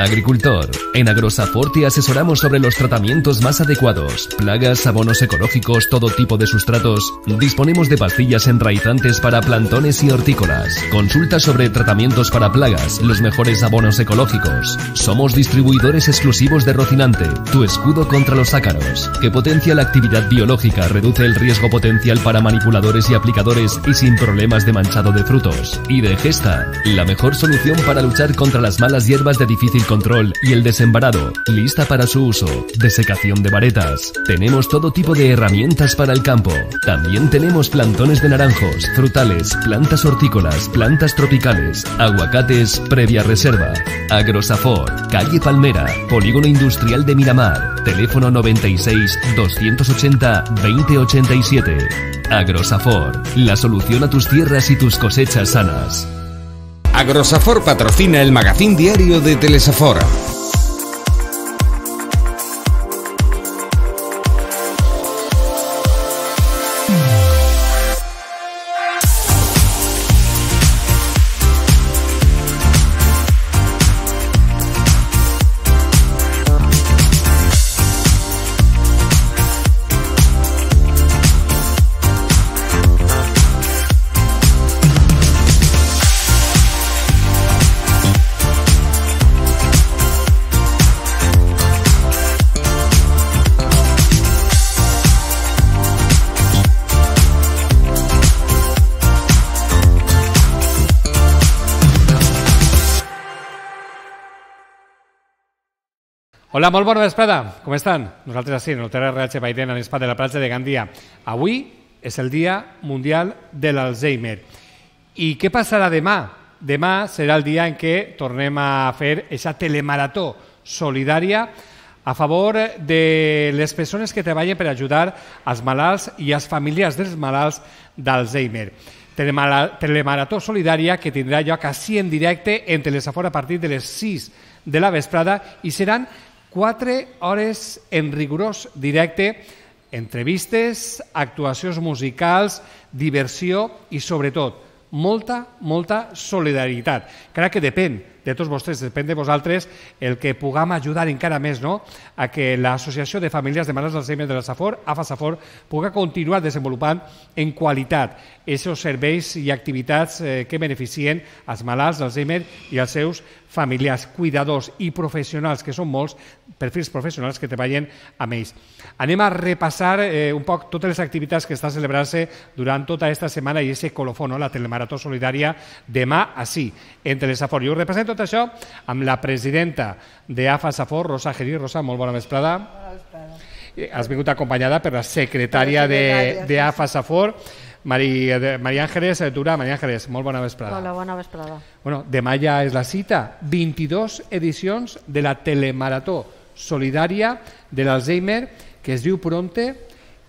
Agricultor. En Agrosafor te asesoramos sobre los tratamientos más adecuados. Plagas, abonos ecológicos, todo tipo de sustratos. Disponemos de pastillas enraizantes para plantones y hortícolas. Consulta sobre tratamientos para plagas, los mejores abonos ecológicos. Somos distribuidores exclusivos de Rocinante, tu escudo contra los ácaros, que potencia la actividad biológica, reduce el riesgo potencial para manipuladores y aplicadores y sin problemas de manchado de frutos. Y de Gesta, la mejor solución para luchar contra las malas hierbas de difícil control y el desembarado, lista para su uso, desecación de varetas. Tenemos todo tipo de herramientas para el campo. También tenemos plantones de naranjos, frutales, plantas hortícolas, plantas tropicales, aguacates previa reserva. Agrosafor, calle Palmera, Polígono Industrial de Miramar, teléfono 96 280 2087. Agrosafor, la solución a tus tierras y tus cosechas sanas. Agrosafor patrocina el magazín diario de Telesafor. Hola, molt bona vesprada. Com estan? Nosaltres així, en el Terra RH Baiden, a l'espai de la platja de Gandia. Avui és el Dia Mundial de l'Alzheimer. I què passarà demà? Demà serà el dia en què tornem a fer aquesta telemarató solidària a favor de les persones que treballen per ajudar als malalts i als familiars dels malalts d'Alzheimer. Telemarató solidària que tindrà lloc així en directe en Telesafora a partir de les 6 de la vesprada i seran 4 hores en rigorós directe, entrevistes, actuacions musicals, diversió i, sobretot, molta, molta solidaritat. Crec que depèn de tots vostès, depèn de vosaltres el que puguem ajudar encara més no? a que l'Associació de Famílies de Malalts d'Alzheimer de la Safor, AFA Safor, pugui continuar desenvolupant en qualitat aquests serveis i activitats eh, que beneficien als malalts d'Alzheimer i als seus familiars, cuidadors i professionals, que són molts perfils professionals que treballen amb ells. Anem a repassar eh, un poc totes les activitats que estan celebrant-se durant tota aquesta setmana i aquest colofó, no? la telemarató solidària, demà així, entre les Safor. Jo represento tot això amb la presidenta d'AFA Safor, Rosa Gerí. Rosa, molt bona vesprada. Bona vesprada. Eh, has vingut acompanyada per la secretària d'AFA Safor, Maria, Maria Ángeles Dura. Maria Ángeles, molt bona vesprada. Hola, bona vesprada. Bueno, demà ja és la cita. 22 edicions de la telemarató solidària de l'Alzheimer que es diu Pronte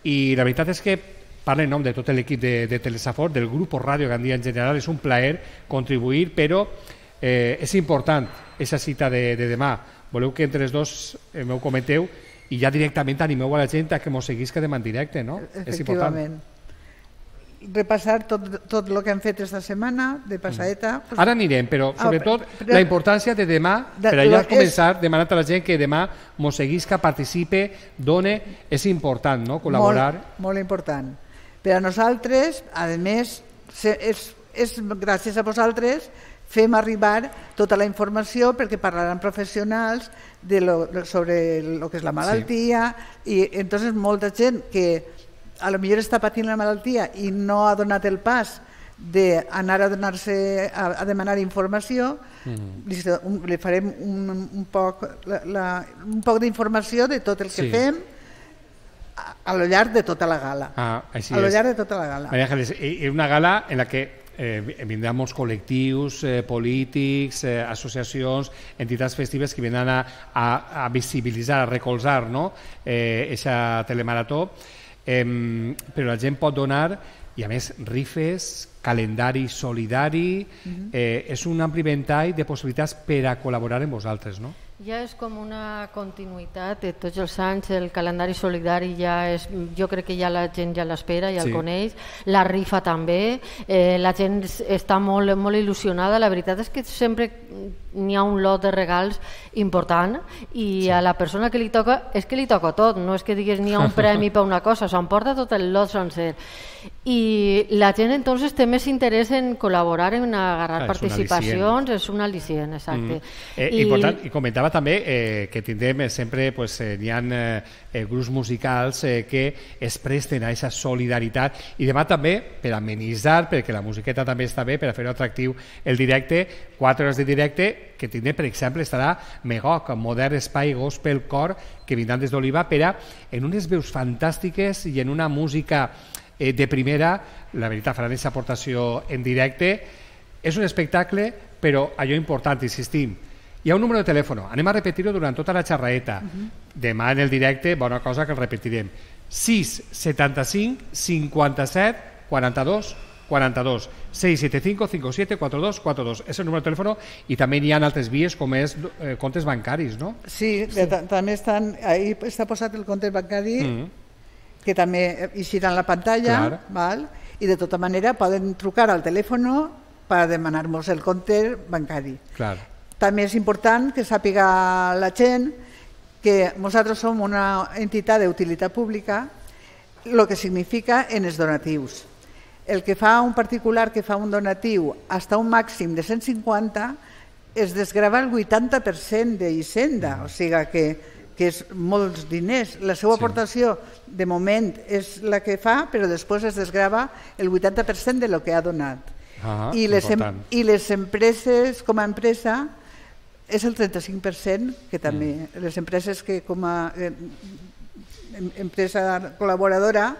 i la veritat és que parla en nom de tot l'equip de, de Telesafor, del grup Ràdio Gandia en general, és un plaer contribuir, però eh, és important aquesta cita de, de demà. Voleu que entre els dos eh, m'ho comenteu i ja directament animeu a la gent a que mos seguisca demà en directe, no? És important. Repassar tot, tot el que hem fet aquesta setmana, de passadeta. Mm. Pues... Ara anirem, però ah, sobretot ah, però, la importància de demà, de, per allà començar és... demanant a la gent que demà mos seguisca, participe, done, és important, no?, col·laborar. Molt, molt important. Per a nosaltres, a més, és, és gràcies a vosaltres fem arribar tota la informació perquè parlaran professionals de lo, sobre el que és la malaltia sí. i entonces molta gent que a lo millor està patint la malaltia i no ha donat el pas d'anar a donar-se a, a demanar informació mm. li, un, li farem un, un poc la, la, un poc d'informació de tot el que sí. fem a, a lo llarg de tota la gala ah, així a lo llarg de tota la gala María Ángeles, una gala en la que eh, vindran molts col·lectius eh, polítics, eh, associacions, entitats festives que vindran a, a, a visibilitzar, a recolzar no? eh, aquesta telemarató, eh, però la gent pot donar i a més rifes calendari solidari, eh, és un ampli ventall de possibilitats per a col·laborar amb vosaltres, no? Ja és com una continuïtat de tots els anys, el calendari solidari ja és, jo crec que ja la gent ja l'espera, ja Sí. el coneix, la rifa també, eh, la gent està molt, molt il·lusionada, la veritat és que sempre n'hi ha un lot de regals important i a la persona que li toca, és que li toca tot, no és que digues n'hi ha un premi per una cosa, s'emporta tot el lot sencer. I la gent entonces té més interès en col·laborar, en agarrar un participacions, és un al·licient, exacte. Eh, I... Important, I comentava també eh, que tindrem eh, sempre, pues, eh, n'hi ha eh, eh, grups musicals eh, que es presten a aquesta solidaritat i demà també per amenitzar, perquè la musiqueta també està bé, per a fer-ho atractiu el directe, 4 hores de directe, que tindrem, per exemple, estarà Megok, Modern Espai Gospel Cor, que vindran des d'Oliva per a, en unes veus fantàstiques i en una música eh, de primera, la veritat, faran aquesta aportació en directe, és un espectacle, però allò important, insistim, hi ha un número de telèfon, anem a repetir-ho durant tota la xerraeta. Demà en el directe, bona cosa que el repetirem. 6 75 57 42 42 675 57 42 42 és el número de telèfon i també hi ha altres vies com és eh, comptes bancaris, no? Sí, sí. també estan, ahí està posat el compte bancari, Mm. que també eixirà en la pantalla, Clar. val? i de tota manera poden trucar al telèfon per demanar-nos el compte bancari. Clar. També és important que sàpiga la gent que nosaltres som una entitat d'utilitat pública, el que significa en els donatius. El que fa un particular que fa un donatiu hasta un màxim de 150 es desgrava el 80% d'Hisenda, o sigui que, que és molts diners. La seva Sí. aportació de moment és la que fa, però després es desgrava el 80% de lo que ha donat. Ah, I, les, em. I les empreses, com a empresa, és el 35%, que també, Mm. les empreses que com a eh, em- empresa col·laboradora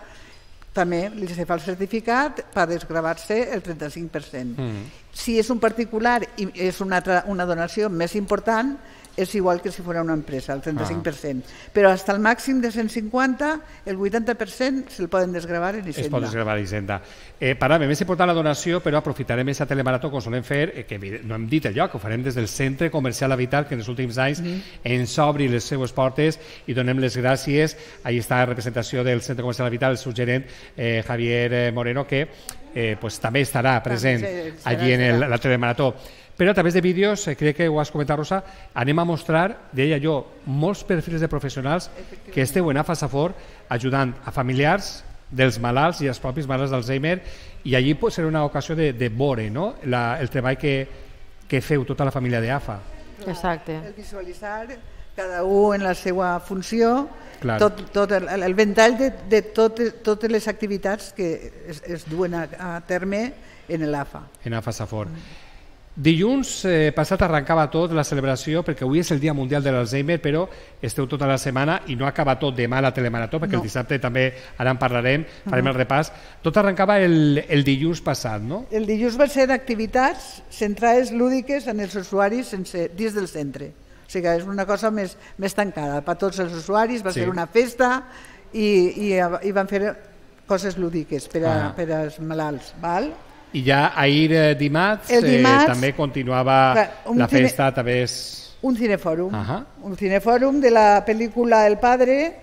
també li se fa el certificat per desgravar-se el 35%. Mm. Si és un particular i és una, tra- una donació més important, és igual que si fos una empresa, el 35%. Però fins al màxim de 150, el 80% se'l poden desgravar en Es Hisenda. pot desgravar l'Hisenda. Eh, paràvem, més important la donació, però aprofitarem aquesta telemarató com solem fer, eh, que no hem dit el lloc, ho farem des del Centre Comercial Habitat, que en els últims anys ens obri les seues portes i donem les gràcies. Ahí està la representació del Centre Comercial Habitat, el subgerent eh, Javier eh, Moreno, que eh, pues, també estarà present També serà, allí en el, la telemarató. Però a través de vídeos, eh, crec que ho has comentat, Rosa, anem a mostrar, deia jo, molts perfils de professionals que esteu en AFASAFOR ajudant a familiars dels malalts i els propis malalts d'Alzheimer i allí pot ser una ocasió de, de veure no? la, el treball que, que feu tota la família d'AFA. Exacte. el visualitzar cada un en la seva funció, Clar. tot, tot el, el ventall de, de totes, totes les activitats que es, es duen a, a terme en l'AFA. en AFASAFOR. Dilluns eh, passat arrencava tot la celebració perquè avui és el Dia Mundial de l'Alzheimer però esteu tota la setmana i no acaba tot demà la telemarató perquè No. el dissabte també ara en parlarem, farem el repàs tot arrencava el, el dilluns passat no? El dilluns va ser activitats centrades lúdiques en els usuaris sense, dins del centre. O sigui, és una cosa més, més tancada per tots els usuaris, va Sí. ser una festa i, i, i van fer coses lúdiques per, a, Ah. per als malalts. Val? I ja ahir eh, dimarts, El dimarts, eh, també continuava clar, la festa a través Un cinefòrum. Ajá. Un cinefòrum de la pel·lícula El Padre,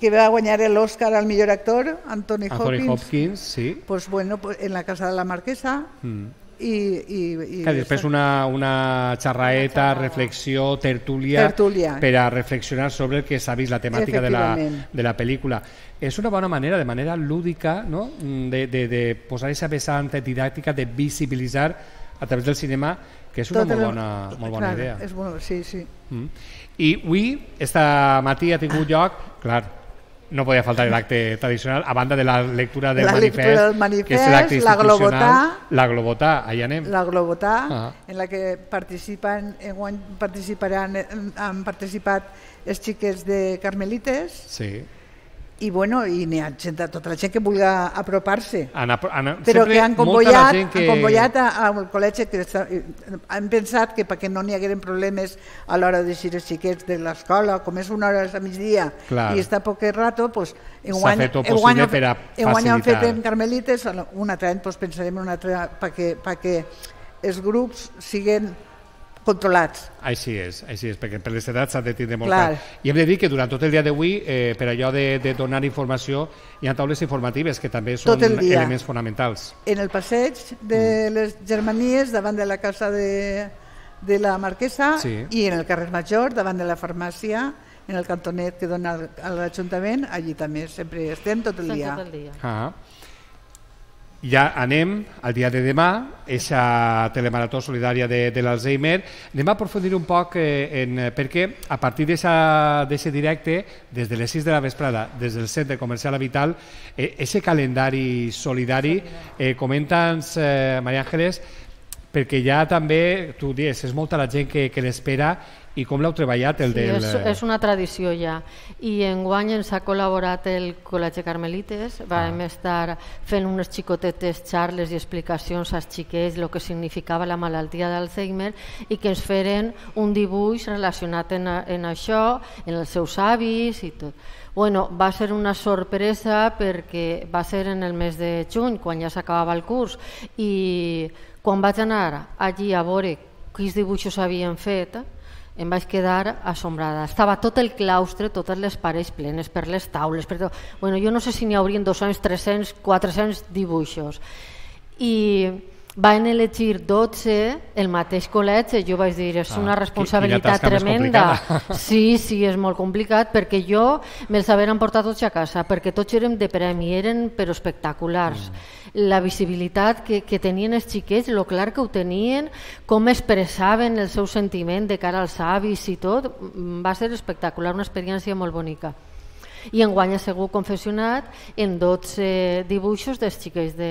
que va guanyar l'Oscar al millor actor, Anthony, Anthony Hopkins. Hopkins sí. Pues bueno, pues en la Casa de la Marquesa. Mm. I, i, i Que després una, una xerraeta, reflexió, tertúlia, Tertúlia. per a reflexionar sobre el que s'ha vist la temàtica de la, de la pel·lícula. És una bona manera, de manera lúdica, no? Mm, de, de, de posar aquesta vessant didàctica, de visibilitzar a través del cinema, que és una Tot molt bona, molt bona clar, idea. És bueno, sí, sí. Mm. I avui, esta matí ha tingut lloc, clar, no podia faltar l'acte tradicional, a banda de la lectura del La manifest, lectura del manifest, que és l'acte la globotà. la globotà, allà anem. La Globotà, Ah. en la que participen, enguany participaran, han participat els xiquets de Carmelites, Sí. I, bueno, i n'hi ha gent, tota la gent que vulgui apropar-se. Però que han convoyat, que... han convoyat al col·legi que està, han pensat que perquè no n'hi hagueren problemes a l'hora de deixar els xiquets de l'escola, com és una hora a migdia Clar. i està poc rato, pues, S'ha fet tot possible per a enguany han fet en Carmelites, un altre any pues, pensarem en un altre perquè, perquè els grups siguin controlats. Així és, així és, perquè per les edats s'ha de tindre molt Clar. clar. I hem de dir que durant tot el dia d'avui, eh, per allò de, de donar informació, hi ha taules informatives que també són Tot el dia. elements fonamentals. En el passeig de les Germanies, davant de la casa de, de la Marquesa, Sí. i en el carrer Major, davant de la farmàcia, en el cantonet que dona al- a l'Ajuntament, allí també sempre estem tot el dia. tot el dia. Ah. Ja anem al dia de demà, aquesta telemarató solidària de, de l'Alzheimer. Anem a aprofundir un poc eh, en, eh, perquè a partir d'aquest directe, des de les 6 de la vesprada, des del centre comercial Habital, eh, ese calendari solidari, eh, comenta'ns, eh, Maria Ángeles, perquè ja també, tu dius, és molta la gent que, que l'espera i com l'heu treballat el Sí, del... és, és una tradició ja. I enguany ens ha col·laborat el Col·legi Carmelites. Vam estar fent unes xicotetes xarles i explicacions als xiquets el que significava la malaltia d'Alzheimer i que ens feren un dibuix relacionat en, en això, en els seus avis i tot. Bueno, va ser una sorpresa perquè va ser en el mes de juny, quan ja s'acabava el curs, i quan vaig anar allí a veure quins dibuixos havien fet, em vaig quedar assombrada. Estava tot el claustre, totes les parets plenes per les taules. Per tot. Bueno, jo no sé si n'hi haurien 200, 300, 400 dibuixos. I van elegir 12 el mateix col·legi. Jo vaig dir, és Ah, una responsabilitat tremenda. Sí, sí, és molt complicat perquè jo me'ls haveren portat tots a casa perquè tots érem de premi, eren però espectaculars. La visibilitat que, que tenien els xiquets, lo clar que ho tenien, com expressaven el seu sentiment de cara als avis i tot, mm, va ser espectacular, una experiència molt bonica. I enguany ha sigut confessionat en 12 dibuixos dels xiquets de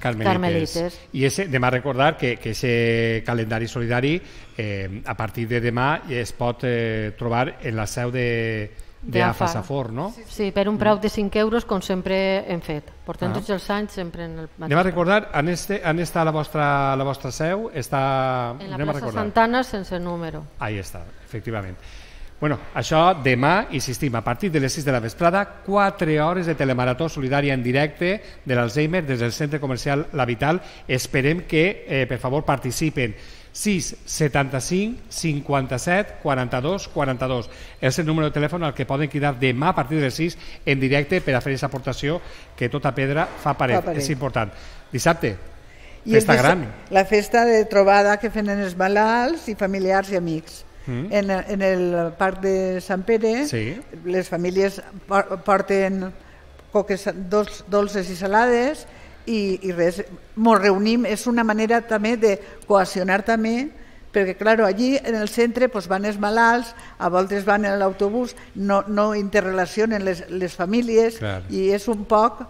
Carmelites. Carmelites. I ese, demà recordar que, que ese calendari solidari eh, a partir de demà es pot eh, trobar en la seu de, de. AFA Safor, no? Sí, per un preu de 5 euros, com sempre hem fet. Portem Ah. tots els anys sempre en el mateix. Anem a recordar, on, este, on està la vostra, la vostra seu? Està... En la anem plaça. Santana sense número. Ahí està, efectivament. Bueno, això demà, insistim, a partir de les 6 de la vesprada, 4 hores de telemarató solidària en directe de l'Alzheimer des del centre comercial La Vital. Esperem que, eh, per favor, participen 6 75 57 42 42. És el número de telèfon al que poden cridar demà a partir de les 6 en directe per a fer aquesta aportació que tota pedra fa paret. Fa paret. És important. Dissabte, I festa gran. La festa de trobada que fan els malalts i familiars i amics. Mm. En, en el parc de Sant Pere, Sí. les famílies por- porten coques dolces i salades i, i res, ens reunim, és una manera també de cohesionar també perquè, claro, allí en el centre pues, van els malalts, a voltes van en l'autobús, no, no interrelacionen les, les famílies Clar. i és un poc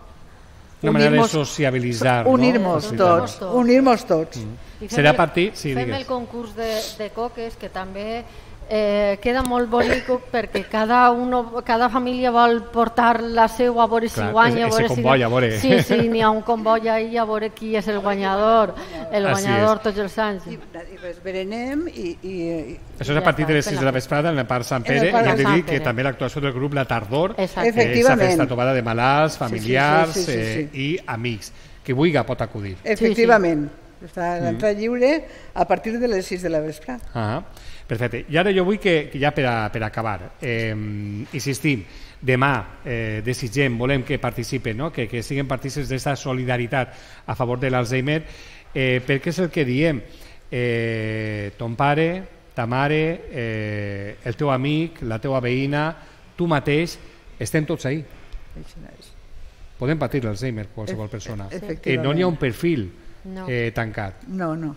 Una manera de sociabilitzar, no? Unir-nos Sí, tots, tots. unir-nos tots. I Serà partir- sí, fem digues. el concurs de, de coques, que també eh, queda molt bonic perquè cada, uno, cada família vol portar la seva, a veure si Clar, guanya. ese a veure si... a veure. Sí, sí, n'hi ha un comboi ahí a veure qui és el guanyador, el guanyador és. tots els anys. I, i res, berenem i, i, i Això és a partir de està, les 6 fent de la vesprada en el Parc Sant Pere i hem de dir que també l'actuació del grup La Tardor eh, Efectivament. fet trobada de malalts, familiars sí, sí, sí, eh, sí. i amics. Qui vulgui pot acudir. efectivament. Està Mm. l'entrada lliure a partir de les 6 de la vespre. Ah, perfecte. I ara jo vull que, que ja per, a, per acabar, eh, insistim, demà eh, desitgem, volem que participen, no? que, que siguin partícips d'aquesta solidaritat a favor de l'Alzheimer, eh, perquè és el que diem, eh, ton pare, ta mare, eh, el teu amic, la teua veïna, tu mateix, estem tots ahí. Podem patir l'Alzheimer qualsevol persona. Eh, no n'hi ha un perfil No. eh, tancat. No, no.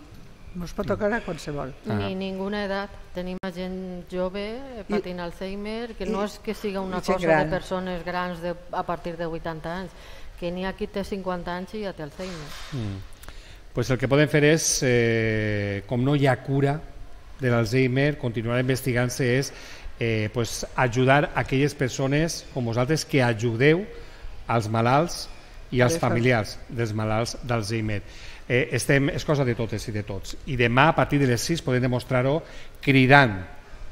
Ens pot tocar a qualsevol. Ah. Ni ninguna edat. Tenim gent jove patint Alzheimer, que i- no és que siga una i cosa gran. de persones grans de, a partir de 80 anys, que n'hi ha qui té 50 anys i ja té Alzheimer. pues el que podem fer és, eh, com no hi ha cura de l'Alzheimer, continuar investigant-se és eh, pues, ajudar aquelles persones com vosaltres que ajudeu als malalts i als familiars dels malalts d'Alzheimer. Eh, estem, és cosa de totes i de tots. I demà, a partir de les 6, podem demostrar-ho cridant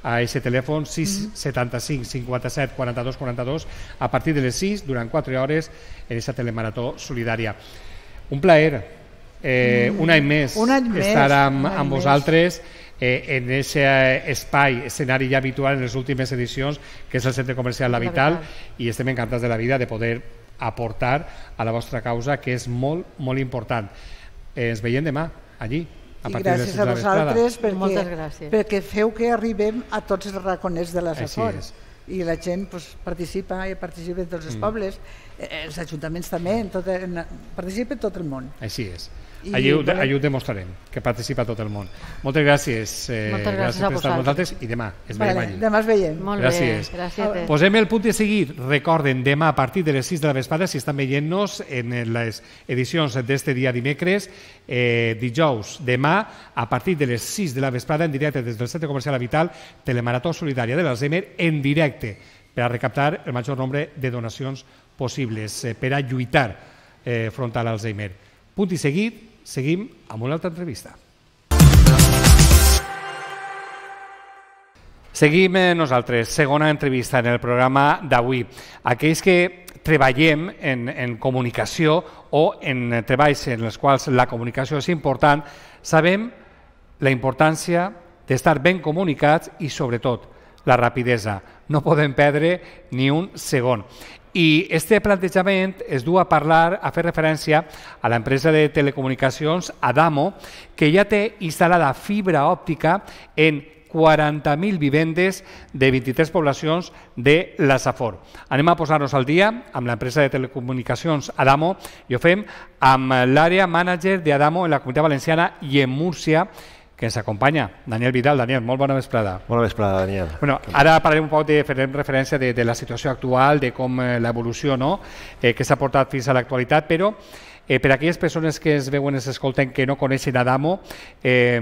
a aquest telèfon 675 57 42 42 a partir de les 6 durant 4 hores en aquesta telemarató solidària. Un plaer, eh, un any més Un any més, estar amb, any amb vosaltres eh, en aquest espai, escenari ja habitual en les últimes edicions, que és el Centre Comercial La Vital. i estem encantats de la vida de poder aportar a la vostra causa, que és molt, molt important. Eh, ens veiem demà, allí, a I partir de les gràcies a vosaltres perquè, perquè feu que arribem a tots els raconers de la Així Safor. és. I la gent pues, participa i participa en tots els pobles, eh, els ajuntaments també, en tot, en, participa en tot el món. Així és. Allí, ho, allí ho demostrarem, que participa tot el món. Moltes gràcies. Eh, Moltes gràcies a per estar amb vosaltres. vosaltres i demà ens veiem Vale, allí. demà es veiem. Molt Gràcies. bé, gràcies. Posem el punt de seguir. Recorden, demà a partir de les 6 de la vesprada, si estan veient-nos en les edicions d'este dia dimecres, eh, dijous, demà, a partir de les 6 de la vesprada, en directe des del Centre Comercial Vital, Telemarató Solidària de l'Alzheimer, en directe, per a recaptar el major nombre de donacions possibles, eh, per a lluitar eh, front a l'Alzheimer. Punt i seguit, seguim amb una altra entrevista. Seguim eh, nosaltres, segona entrevista en el programa d'avui. Aquells que treballem en, en comunicació o en treballs en els quals la comunicació és important, sabem la importància d'estar ben comunicats i, sobretot, la rapidesa. No podem perdre ni un segon. I este plantejament es du a parlar, a fer referència a l'empresa de telecomunicacions Adamo, que ja té instal·lada fibra òptica en 40.000 vivendes de 23 poblacions de la Safor. Anem a posar-nos al dia amb l'empresa de telecomunicacions Adamo i ho fem amb l'àrea mànager d'Adamo en la Comunitat Valenciana i en Múrcia, que ens acompanya, Daniel Vidal. Daniel, molt bona vesprada. Bona vesprada, Daniel. Bueno, ara parlarem un poc de, farem referència de, de la situació actual, de com eh, l'evolució no? eh, que s'ha portat fins a l'actualitat, però eh, per a aquelles persones que es veuen i s'escolten que no coneixen Adamo, eh,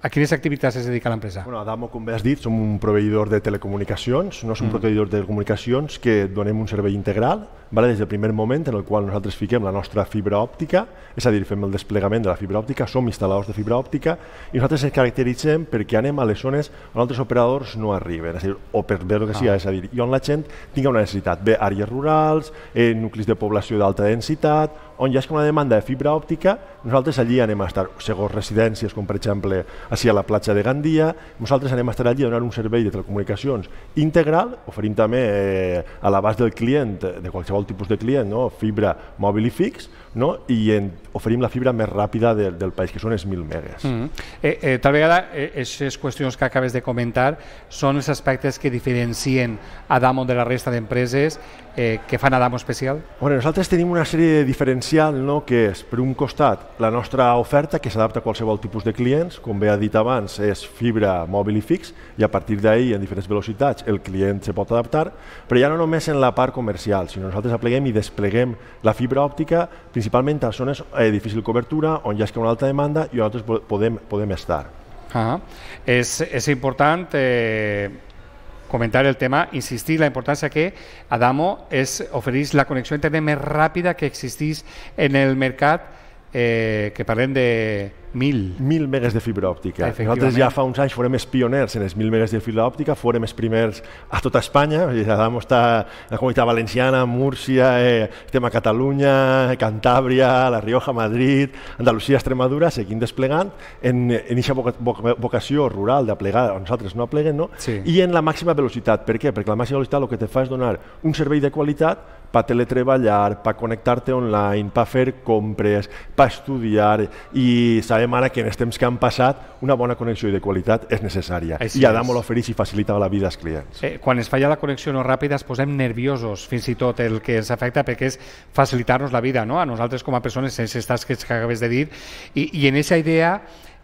a quines activitats es dedica l'empresa? Bueno, Adamo, com bé has dit, som un proveïdor de telecomunicacions, no som mm. proveïdors de telecomunicacions que donem un servei integral, vale? des del primer moment en el qual nosaltres fiquem la nostra fibra òptica, és a dir, fem el desplegament de la fibra òptica, som instal·ladors de fibra òptica i nosaltres ens caracteritzem perquè anem a les zones on altres operadors no arriben, és a dir, o per bé el que sigui, és a dir, i on la gent tinga una necessitat, bé àrees rurals, eh, nuclis de població d'alta densitat, on hi ha una demanda de fibra òptica, nosaltres allí anem a estar, segons residències, com per exemple així a la platja de Gandia, nosaltres anem a estar allí a donar un servei de telecomunicacions integral, oferim també eh, a l'abast del client, de qualsevol tipus de client, no? fibra mòbil i fix, no? i en, oferim la fibra més ràpida de, del país, que són els 1.000 megas. Mm -hmm. eh, eh, tal vegada, aquestes eh, qüestions que acabes de comentar són els aspectes que diferencien Adamo de la resta d'empreses eh, que fan Adamo especial? Bueno, nosaltres tenim una sèrie de diferencial no? que és, per un costat, la nostra oferta que s'adapta a qualsevol tipus de clients, com bé ha dit abans, és fibra mòbil i fix, i a partir d'ahir, en diferents velocitats, el client se pot adaptar, però ja no només en la part comercial, sinó nosaltres apleguem i despleguem la fibra òptica principalment a zones eh, de difícil cobertura, on hi ha una alta demanda i on nosaltres po- podem, podem estar. Ah, és, és important eh, comentar el tema, insistir la importància que Adamo és, ofereix la connexió a internet més ràpida que existís en el mercat, eh, que parlem de 1.000. 1.000 megas de fibra òptica. Nosaltres ja fa uns anys forem els pioners en els 1.000 megas de fibra òptica, forem els primers a tota Espanya, Adamo està a la comunitat valenciana, Múrcia, eh, estem a Catalunya, Cantàbria, La Rioja, Madrid, Andalusia, Extremadura, seguim desplegant en, aquesta voca, voca, vocació rural d'aplegar, on nosaltres no apleguen, no? Sí. i en la màxima velocitat. Per què? Perquè la màxima velocitat el que te fa és donar un servei de qualitat per teletreballar, per connectar-te online, per fer compres, per estudiar i sabem ara que en els temps que han passat una bona connexió i de qualitat és necessària Així i Adamo és. l'ofereix i facilita la vida als clients. Eh, quan es falla la connexió no ràpida es posem nerviosos, fins i tot el que ens afecta perquè és facilitar-nos la vida, no? a nosaltres com a persones sense estàs que acabes de dir, i, i en aquesta idea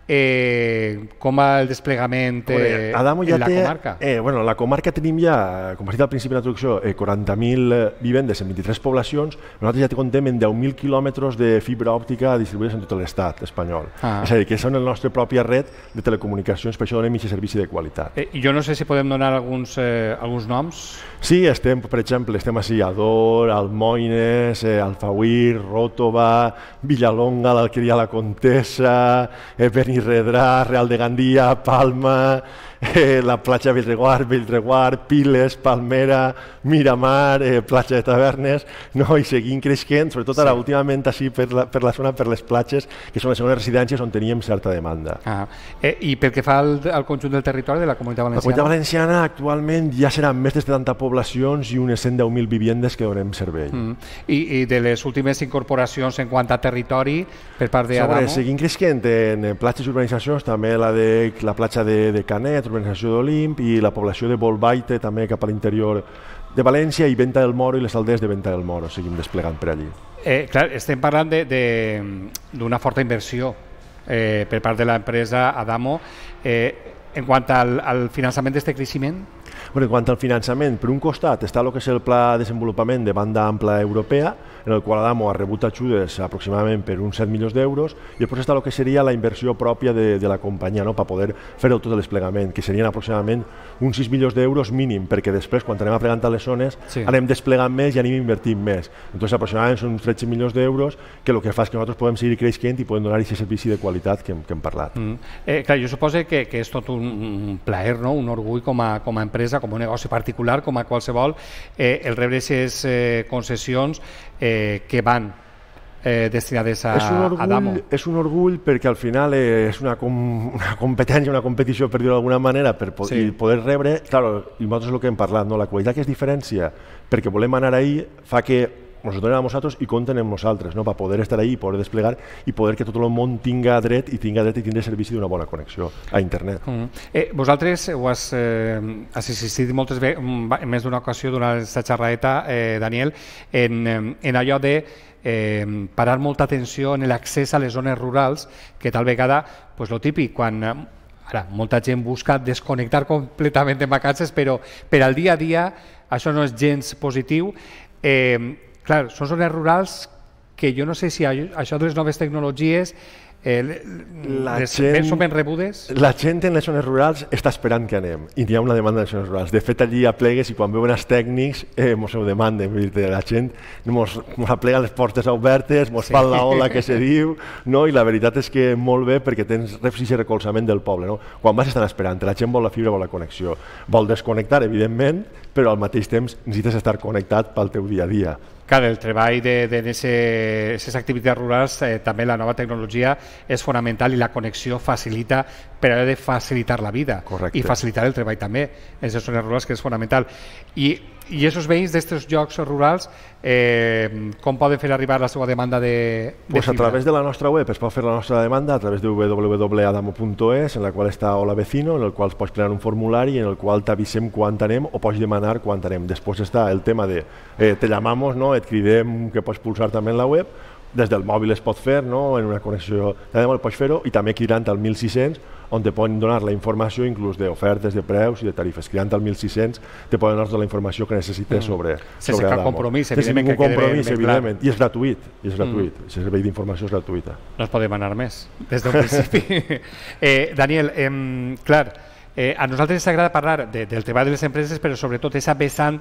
eh, com va el desplegament eh, Adamo ja en la té, comarca? Eh, bueno, la comarca tenim ja, com has dit al principi de la introducció, eh, 40.000 vivendes en 23 poblacions. Nosaltres ja te contem en 10.000 quilòmetres de fibra òptica distribuïdes en tot l'estat espanyol. Ah. És a dir, que són la nostra pròpia red de telecomunicacions, per això donem aquest servici de qualitat. Eh, jo no sé si podem donar alguns, eh, alguns noms. Sí, estem, per exemple, estem a Dor, Almoines, eh, Alfauir, Ròtova, Villalonga, l'Alqueria la Contessa, eh, Benirredrà, Real de Gandia, Palma, eh, la platja Bellreguard, Bellreguard, Piles, Palmera, Miramar, eh, platja de Tavernes, no? i seguim creixent, sobretot ara últimament així per la, per la zona, per les platges, que són les segones residències on teníem certa demanda. Ah. Eh, I pel que fa al, al conjunt del territori de la Comunitat La Valenciana? Comunitat Valenciana actualment ja seran més de 70 poblacions i unes 110.000 viviendes que donem servei. Mm. I, I de les últimes incorporacions en quant a territori per part de Sobre, Adamo? seguint creixent en platges i urbanitzacions, també la de la platja de, de Canet, urbanització d'Olimp, i la població de Bolbaite, també cap a l'interior de València, i Venta del Moro i les aldees de Venta del Moro, seguim desplegant per allí. Eh, clar, estem parlant d'una forta inversió eh, per part de l'empresa Adamo. Eh, en quant al, al finançament d'aquest creixement, Bueno, en quant al finançament, per un costat està el que és el Pla de Desenvolupament de Banda Ampla Europea, en el qual Adamo ha rebut ajudes aproximadament per uns 7 milions d'euros, i després està el que seria la inversió pròpia de, de la companyia no? per poder fer tot el desplegament, que serien aproximadament uns 6 milions d'euros mínim, perquè després, quan anem aplegant a les zones, sí. anem desplegant més i anem invertint més. Entonces, aproximadament són uns 13 milions d'euros, que el que fa és que nosaltres podem seguir creixent i podem donar aquest servici de qualitat que hem, que hem parlat. mm. eh, clar, jo suposo que, que és tot un, un plaer, no? un orgull com a, com a empresa, com a negoci particular, com a qualsevol, eh, el rebre aquestes eh, concessions eh, que van eh, destinades a, és un, a Adamo. orgull, és un orgull perquè al final eh, és una, com, una competència, una competició, per dir-ho d'alguna manera, per po Sí. poder rebre... Claro, i nosaltres és el que hem parlat, no? la qualitat que es diferència perquè volem anar ahí fa que ens donen a nosaltres i compten amb nosaltres, no? per poder estar ahí, poder desplegar i poder que tot el món tinga dret i tinga dret i tindre servici d'una bona connexió a internet. Mm. Eh, vosaltres ho has, eh, has assistit moltes vegades, en més d'una ocasió durant aquesta xerradeta, eh, Daniel, en, eh, en allò de eh, parar molta atenció en l'accés a les zones rurals, que tal vegada, pues, lo típic, quan eh, ara molta gent busca desconnectar completament de vacances, però per al dia a dia això no és gens positiu. Eh, clar, són zones rurals que jo no sé si això de les noves tecnologies eh, La les, gent- són ben rebudes? La gent en les zones rurals està esperant que anem i hi ha una demanda en les zones rurals. De fet, allí aplegues i quan veuen els tècnics eh, mos ho demanden. La gent mos, mos aplega les portes obertes, mos sí. fan la ola que se diu, no? i la veritat és que molt bé perquè tens reps i recolzament del poble. No? Quan vas estan esperant, la gent vol la fibra, vol la connexió. Vol desconnectar, evidentment, però al mateix temps necessites estar connectat pel teu dia a dia. Clar, el treball de, de aquestes activitats rurals, eh, també la nova tecnologia és fonamental i la connexió facilita per allò de facilitar la vida Correcte. i facilitar el treball també en les zones rurals, que és fonamental. I, i aquests veïns d'aquests llocs rurals, eh, com poden fer arribar la seva demanda de, de Pues a fibra? través de la nostra web es pot fer la nostra demanda a través de www.adamo.es en la qual està Hola Vecino, en el qual pots crear un formulari en el qual t'avisem quan anem o pots demanar quan anem. Després està el tema de eh, te llamamos, no? et cridem que pots pulsar també en la web, des del mòbil es pot fer, no? en una connexió mòbil pots fer-ho i també cridant al 1600 on te poden donar la informació inclús d'ofertes, de preus i de tarifes. Cridant al 1600 te poden donar la informació que necessites sobre, Mm. Sense sobre cap compromís, Sense evidentment, que ben- compromís, evidentment. I és gratuït, i és gratuït. Mm. El servei d'informació és gratuïta. no es pot demanar més, des d'un principi. eh, Daniel, eh, clar, eh, a nosaltres ens agrada parlar de, del treball de les empreses, però sobretot aquesta vessant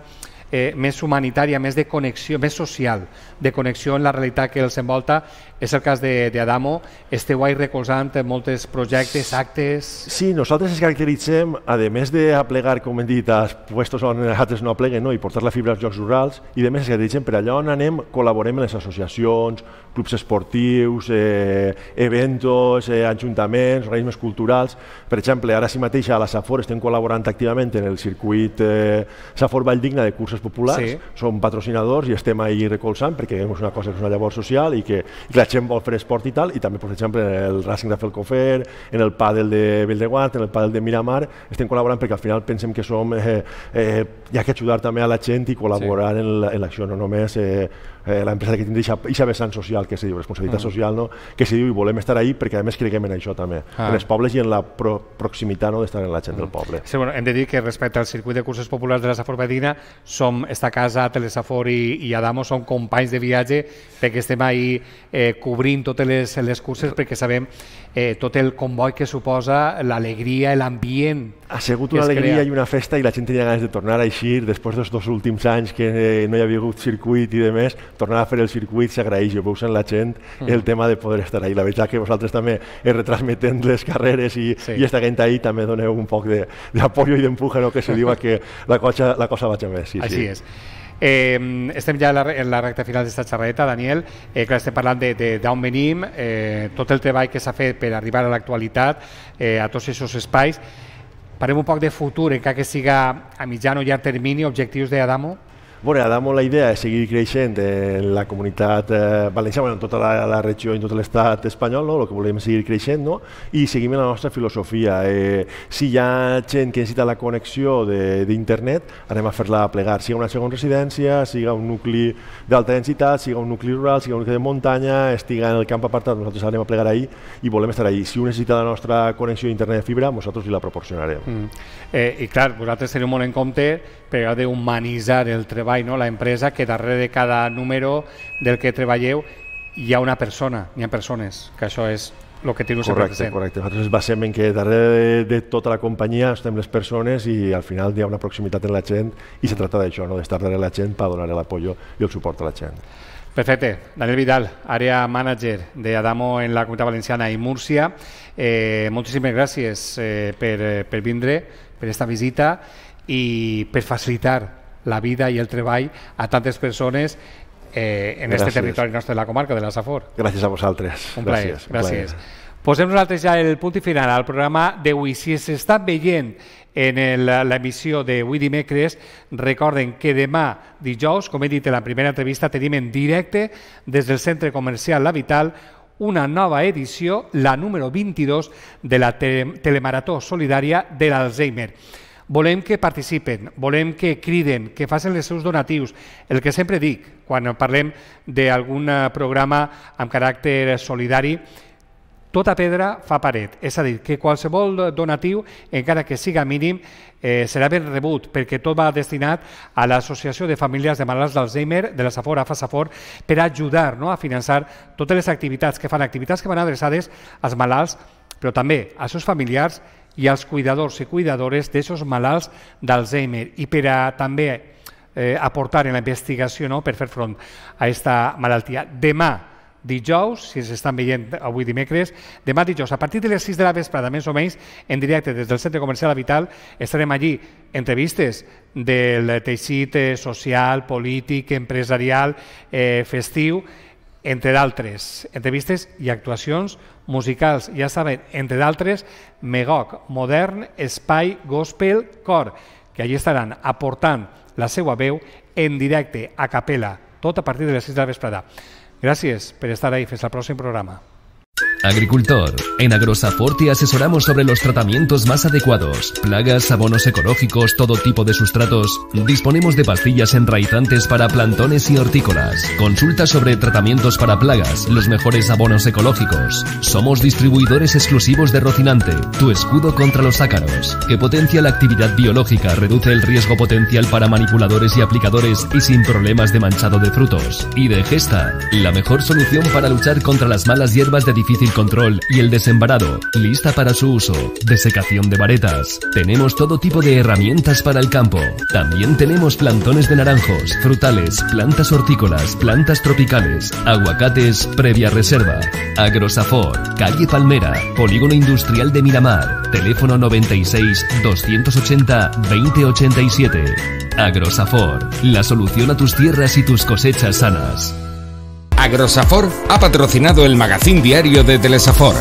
eh, més humanitària, més de connexió, més social, de connexió en la realitat que els envolta. És el cas de, de Adamo. Esteu ahí recolzant moltes projectes, actes... Sí, nosaltres ens caracteritzem, a més d'aplegar, com hem dit, als puestos on els altres no apleguen no? i portar la fibra als llocs rurals, i de més ens caracteritzem per allà on anem, col·laborem amb les associacions, clubs esportius, eh, eventos, eh, ajuntaments, organismes culturals. Per exemple, ara sí mateix a la Safor estem col·laborant activament en el circuit eh, Safor Valldigna de cursos populars, Sí. som patrocinadors i estem ahí recolzant perquè és una cosa que és una llavor social i que, i que la gent vol fer esport i tal, i també, per exemple, en el Racing de Felcofer, en el pàdel de Bellreguard, en el pàdel de Miramar, estem col·laborant perquè al final pensem que som, eh, eh, hi ha que ajudar també a la gent i col·laborar sí. en la- en l'acció, no només eh, eh, l'empresa que tindria aquesta vessant social que se diu, responsabilitat Mm. social, no? que se diu i volem estar ahí perquè a més creguem en això també, Ah. en els pobles i en la pro proximitat no, d'estar en la gent del poble. Sí, bueno, hem de dir que respecte al circuit de cursos populars de la Safor Medina, som esta casa, Telesafor i, i Adamo, som companys de viatge perquè estem ahí eh, cobrint totes les, les curses perquè sabem eh, tot el comboi que suposa l'alegria, l'ambient Ha sigut una es alegria crea. i una festa i la gent tenia ganes de tornar a eixir després dels dos últims anys que eh, no hi havia hagut circuit i de més, tornar a fer el circuit s'agraeix, ho veus en la gent Mm. el tema de poder estar ahí. La veritat que vosaltres també eh, retransmetent les carreres i, Sí. i estar ahí també doneu un poc de- d'apoyo i d'empuje no? que se diu a que la cosa, la cosa vagi més. Sí, Així sí. és. Eh, estem ja en la, en la recta final d'esta xerreta, Daniel. Eh, clar, estem parlant d'on venim, eh, tot el treball que s'ha fet per arribar a l'actualitat, eh, a tots aquests espais. Parlem un poc de futur, encara que siga a mitjan o llarg termini, objectius d'Adamo. Bueno, Adamo la idea és seguir creixent en la comunitat eh, valenciana, bueno, en tota la, la regió en tot l'estat espanyol, no? el que volem és seguir creixent no? i seguim la nostra filosofia. Eh, si hi ha gent que necessita la connexió d'internet, anem a fer-la plegar, siga una segona residència, siga un nucli d'alta densitat, siga un nucli rural, siga un nucli de muntanya, estiga en el camp apartat, nosaltres anem a plegar ahí i volem estar ahí. Si un necessita la nostra connexió d'internet de fibra, nosaltres li la proporcionarem. Mm. Eh, I clar, vosaltres teniu molt en compte per heu d'humanitzar el treball, no? la empresa, que darrere de cada número del que treballeu hi ha una persona, hi ha persones, que això és el que teniu sempre present. correcte. Nosaltres basem en que darrere de, de tota la companyia estem les persones i al final hi ha una proximitat en la gent i se trata d'això, no? d'estar darrere la gent per donar l'apoyo i el suport a la gent. Perfecte. Daniel Vidal, àrea manager de Adamo en la Comunitat Valenciana i Múrcia. Eh, moltíssimes gràcies eh, per, eh, per vindre, per esta visita i per facilitar la vida i el treball a tantes persones eh, en este territori nostre de la comarca de la Safor. Gràcies a vosaltres. Un plaer, gràcies. un gràcies. Posem nosaltres ja el punt i final al programa d'avui. Si s'està veient en l'emissió d'avui dimecres, recorden que demà dijous, com he dit en la primera entrevista, tenim en directe des del Centre Comercial La Vital una nova edició, la número 22, de la te telemarató solidària de l'Alzheimer. Volem que participen, volem que criden, que facin els seus donatius. El que sempre dic quan parlem d'algun programa amb caràcter solidari, tota pedra fa paret. És a dir, que qualsevol donatiu, encara que siga mínim, eh, serà ben rebut, perquè tot va destinat a l'Associació de Famílies de Malalts d'Alzheimer, de la Safor, AFA Safor, per ajudar no, a finançar totes les activitats que fan, activitats que van adreçades als malalts, però també als seus familiars i als cuidadors i cuidadores d'aquests malalts d'Alzheimer i per a també eh, aportar en la investigació no, per fer front a aquesta malaltia. Demà, dijous, si ens estan veient avui dimecres, demà dijous, a partir de les 6 de la vesprada, més o menys, en directe des del Centre Comercial Vital, estarem allí entrevistes del teixit eh, social, polític, empresarial, eh, festiu, entre d'altres, entrevistes i actuacions musicals, ja saben, entre d'altres, Megog, Modern, Espai, Gospel, Cor, que allí estaran aportant la seva veu en directe, a capella, tot a partir de les 6 de la vesprada. Gràcies per estar ahí. Fins al próximo programa. Agricultor. En Agrosafor te asesoramos sobre los tratamientos más adecuados. Plagas, abonos ecológicos, todo tipo de sustratos. Disponemos de pastillas enraizantes para plantones y hortícolas. Consulta sobre tratamientos para plagas, los mejores abonos ecológicos. Somos distribuidores exclusivos de Rocinante, tu escudo contra los ácaros, que potencia la actividad biológica, reduce el riesgo potencial para manipuladores y aplicadores y sin problemas de manchado de frutos. Y de Gesta, la mejor solución para luchar contra las malas hierbas de difícil control y el desembarado, lista para su uso. Desecación de varetas. Tenemos todo tipo de herramientas para el campo. También tenemos plantones de naranjos, frutales, plantas hortícolas, plantas tropicales, aguacates previa reserva. Agrosafor, calle Palmera, Polígono Industrial de Miramar, teléfono 96 280 2087. Agrosafor, la solución a tus tierras y tus cosechas sanas. Agrosafor ha patrocinado el magazín diario de Telesafor.